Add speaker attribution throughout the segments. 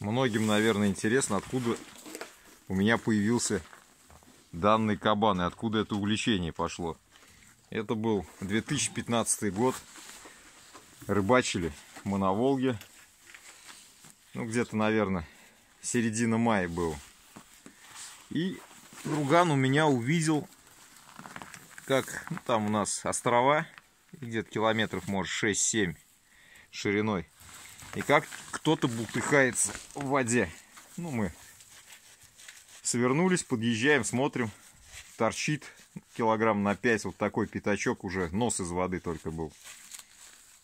Speaker 1: Многим, наверное, интересно, откуда у меня появился данный кабан и откуда это увлечение пошло. Это был 2015 год. Рыбачили мы на Волге. Ну, где-то, наверное, середина мая был. И друган у меня увидел, как ну, там у нас острова, где-то километров, может, 6-7 шириной. И как кто-то бултыхается в воде. Ну, мы свернулись, подъезжаем, смотрим. Торчит килограмм на 5 вот такой пятачок уже. Нос из воды только был.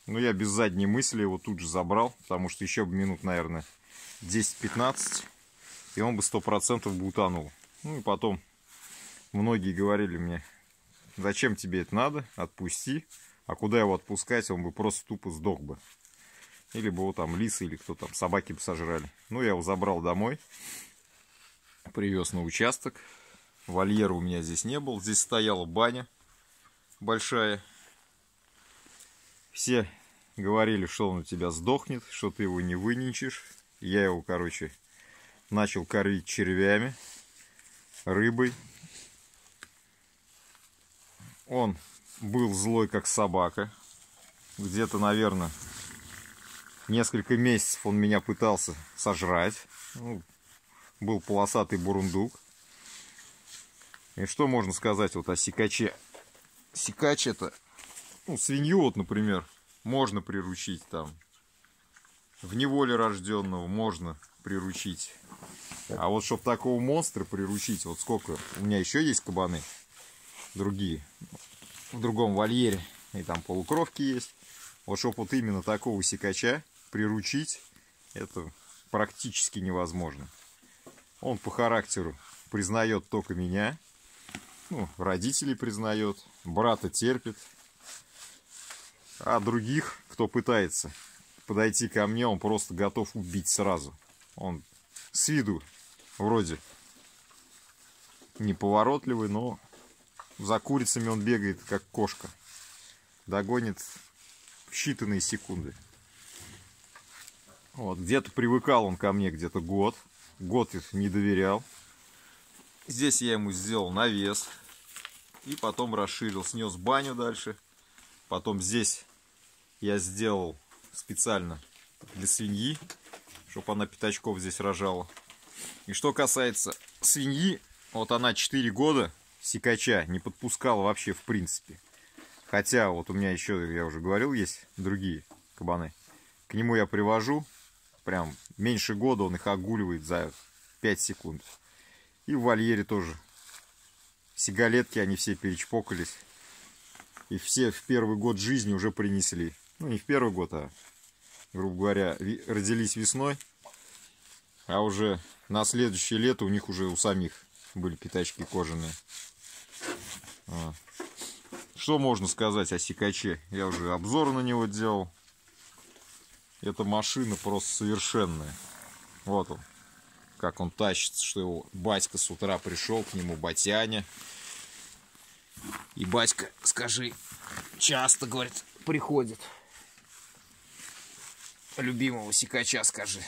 Speaker 1: Ну, я без задней мысли его тут же забрал, потому что еще бы минут, наверное, 10-15, и он бы 100% бы утонул. Ну, и потом многие говорили мне, зачем тебе это надо, отпусти, а куда его отпускать, он бы просто тупо сдох бы. Или бы его там лисы или кто там, собаки бы сожрали. Ну, я его забрал домой. Привез на участок. Вольера у меня здесь не был. Здесь стояла баня большая. Все говорили, что он у тебя сдохнет, что ты его не выненчишь. Я его, короче, начал кормить червями, рыбой. Он был злой, как собака. Где-то, наверное, Несколько месяцев он меня пытался сожрать. Ну, был полосатый бурундук. И что можно сказать вот о сикаче? Сикач это, ну, свинью вот, например, можно приручить там. В неволе рожденного можно приручить. А вот чтобы такого монстра приручить, вот сколько, у меня еще есть кабаны, другие, в другом вольере, и там полукровки есть. Вот чтобы вот именно такого сикача приручить это практически невозможно. Он по характеру признает только меня, ну, родителей признает, брата терпит, а других, кто пытается подойти ко мне, он просто готов убить сразу. Он с виду вроде неповоротливый, но за курицами он бегает, как кошка. Догонит в считанные секунды. Вот, где-то привыкал он ко мне где-то год. Год не доверял. Здесь я ему сделал навес. И потом расширил, снес баню дальше. Потом здесь я сделал специально для свиньи, чтобы она пятачков здесь рожала. И что касается свиньи, вот она 4 года сикача не подпускала вообще в принципе. Хотя вот у меня еще, я уже говорил, есть другие кабаны. К нему я привожу, Прям меньше года он их огуливает за 5 секунд. И в вольере тоже. Сигалетки они все перечпокались. И все в первый год жизни уже принесли. Ну, не в первый год, а, грубо говоря, родились весной. А уже на следующее лето у них уже у самих были пятачки кожаные. А. Что можно сказать о сикаче? Я уже обзор на него делал. Эта машина просто совершенная. Вот он. Как он тащится, что его батька с утра пришел к нему, батяня. И батька, скажи, часто, говорит, приходит. Любимого сикача скажи.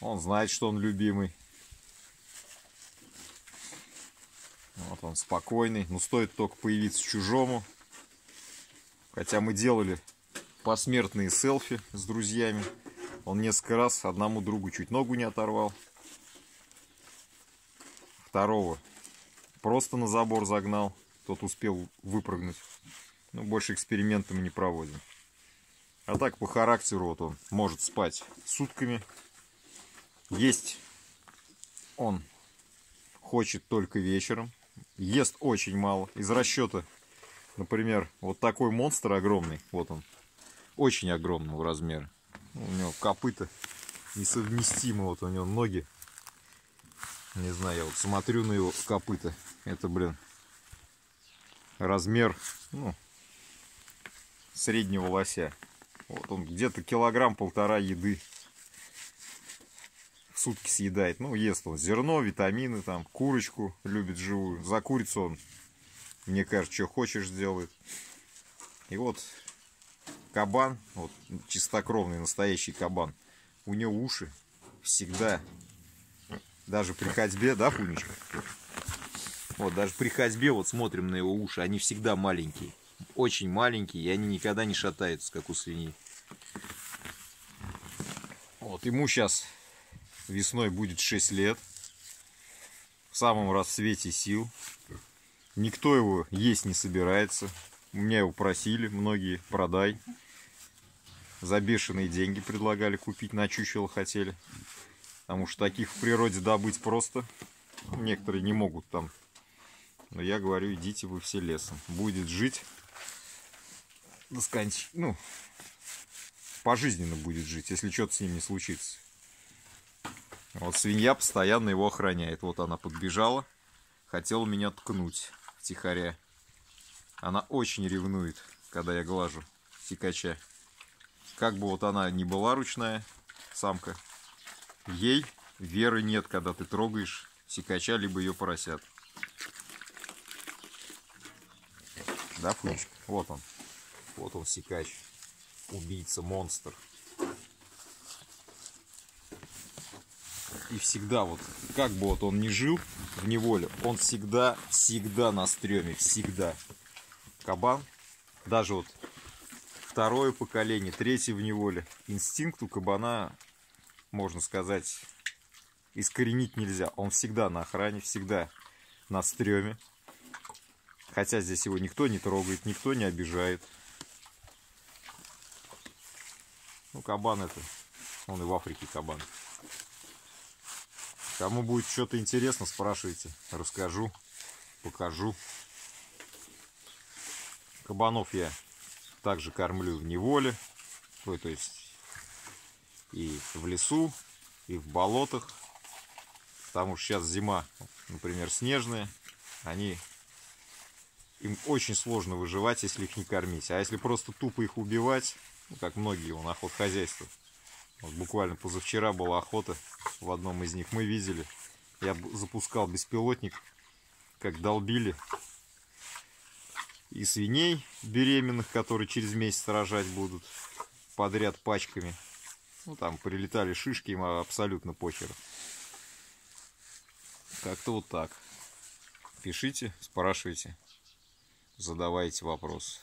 Speaker 1: Он знает, что он любимый. Вот он спокойный. Но стоит только появиться чужому. Хотя мы делали посмертные селфи с друзьями. Он несколько раз одному другу чуть ногу не оторвал. Второго просто на забор загнал. Тот успел выпрыгнуть. Ну, больше экспериментами не проводим. А так по характеру вот он может спать сутками. Есть он хочет только вечером. Ест очень мало. Из расчета, например, вот такой монстр огромный, вот он, очень огромного размера. У него копыта несовместимо. Вот у него ноги. Не знаю, я вот смотрю на его копыта. Это, блин, размер, ну, среднего лося. Вот он где-то килограмм-полтора еды в сутки съедает. Ну, ест он зерно, витамины, там, курочку любит живую. За курицу он, мне кажется, что хочешь сделает. И вот кабан, вот чистокровный настоящий кабан, у него уши всегда, даже при ходьбе, да, Пунечка? Вот, даже при ходьбе, вот смотрим на его уши, они всегда маленькие. Очень маленькие, и они никогда не шатаются, как у свиней. Вот, ему сейчас весной будет 6 лет. В самом расцвете сил. Никто его есть не собирается. Меня его просили многие, продай. За бешеные деньги предлагали купить, на чучело хотели. Потому что таких в природе добыть просто. Некоторые не могут там. Но я говорю, идите вы все лесом. Будет жить до сконч... Ну, пожизненно будет жить, если что-то с ним не случится. Вот свинья постоянно его охраняет. Вот она подбежала, хотела меня ткнуть втихаря. Она очень ревнует, когда я глажу сикача. Как бы вот она ни была ручная, самка, ей веры нет, когда ты трогаешь сикача, либо ее поросят. Да, Фунчик? Вот он. Вот он, сикач. Убийца, монстр. И всегда вот, как бы вот он ни жил в неволе, он всегда, всегда на стреме, всегда кабан, даже вот второе поколение, третье в неволе, инстинкт у кабана, можно сказать, искоренить нельзя. Он всегда на охране, всегда на стреме. Хотя здесь его никто не трогает, никто не обижает. Ну, кабан это, он и в Африке кабан. Кому будет что-то интересно, спрашивайте. Расскажу, покажу. Кабанов я также кормлю в неволе. То есть и в лесу, и в болотах. Потому что сейчас зима, например, снежная. Они им очень сложно выживать, если их не кормить. А если просто тупо их убивать, ну, как многие у охот хозяйства. Вот буквально позавчера была охота в одном из них. Мы видели, я запускал беспилотник, как долбили и свиней беременных, которые через месяц рожать будут подряд пачками. Ну, там прилетали шишки, им абсолютно похер. Как-то вот так. Пишите, спрашивайте, задавайте вопросы.